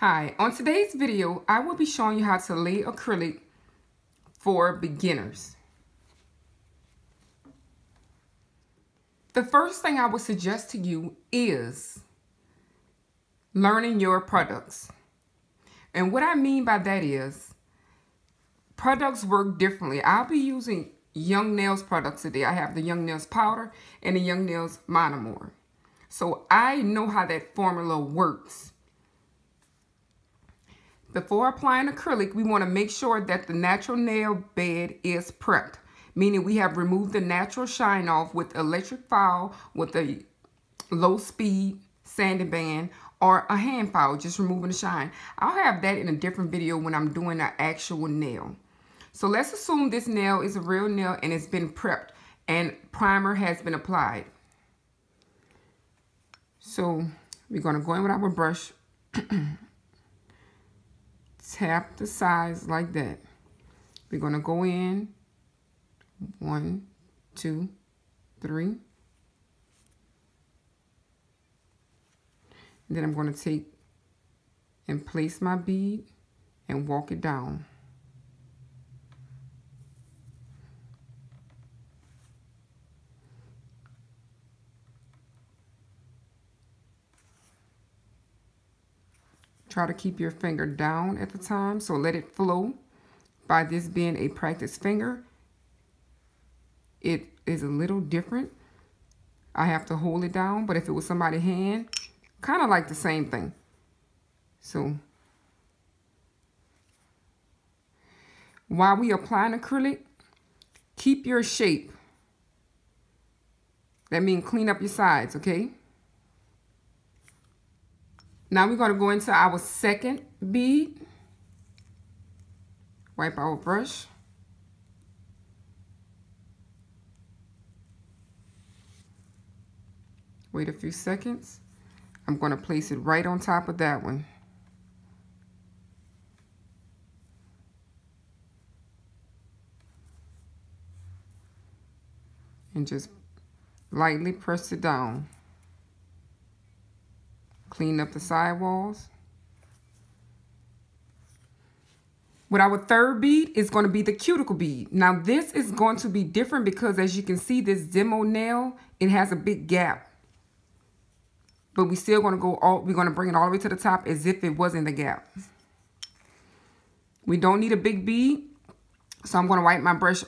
Hi, on today's video, I will be showing you how to lay acrylic for beginners. The first thing I would suggest to you is learning your products. And what I mean by that is products work differently. I'll be using Young Nails products today. I have the Young Nails powder and the Young Nails Monomer. So I know how that formula works. Before applying acrylic, we want to make sure that the natural nail bed is prepped, meaning we have removed the natural shine off with electric file with a low speed sanding band or a hand file, just removing the shine. I'll have that in a different video when I'm doing an actual nail. So let's assume this nail is a real nail and it's been prepped and primer has been applied. So we're going to go in with our brush tap the sides like that. We're going to go in one, two, three. And then I'm going to take and place my bead and walk it down. Try to keep your finger down at the time, so let it flow. By this being a practice finger, it is a little different. I have to hold it down, but if it was somebody's hand, kind of like the same thing. So, while we applying acrylic, keep your shape. That means clean up your sides, okay? Now we're going to go into our second bead. Wipe our brush. Wait a few seconds. I'm going to place it right on top of that one. And just lightly press it down. Clean up the sidewalls. With our third bead is going to be the cuticle bead. Now this is going to be different because as you can see this demo nail, it has a big gap. But we still going to go all, we're going to bring it all the way to the top as if it wasn't the gap. We don't need a big bead. So I'm going to wipe my brush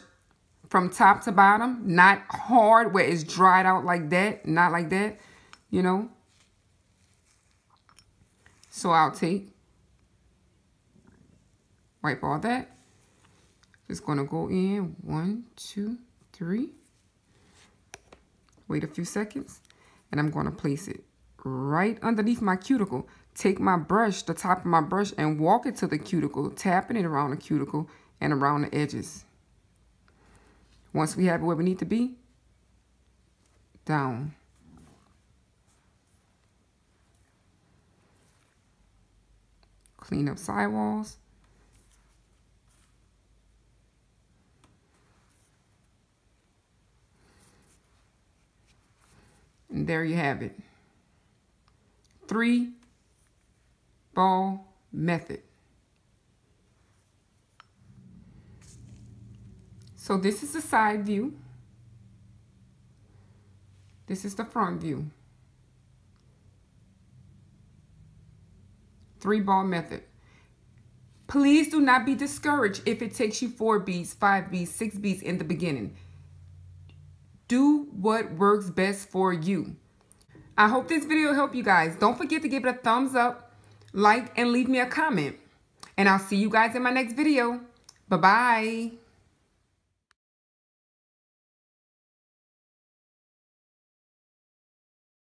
from top to bottom. Not hard where it's dried out like that. Not like that, you know. So I'll take, wipe all that. Just to go in one, two, three. Wait a few seconds. And I'm to place it right underneath my cuticle. Take my brush, the top of my brush, and walk it to the cuticle, tapping it around the cuticle and around the edges. Once we have it where we need to be, down. Clean up sidewalls. And there you have it. Three ball method. So this is the side view. This is the front view. Three ball method. Please do not be discouraged if it takes you four beats, five beats, six beats in the beginning. Do what works best for you. I hope this video helped you guys. Don't forget to give it a thumbs up, like, and leave me a comment. And I'll see you guys in my next video. Bye-bye.